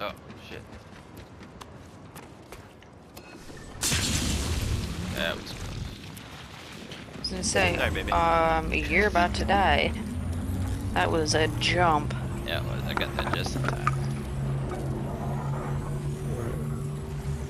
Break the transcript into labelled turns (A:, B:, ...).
A: Oh, shit. That was close.
B: I was gonna say,
A: Sorry,
B: um, you're about to die. That was a jump.
A: yeah. well, I got that just in time.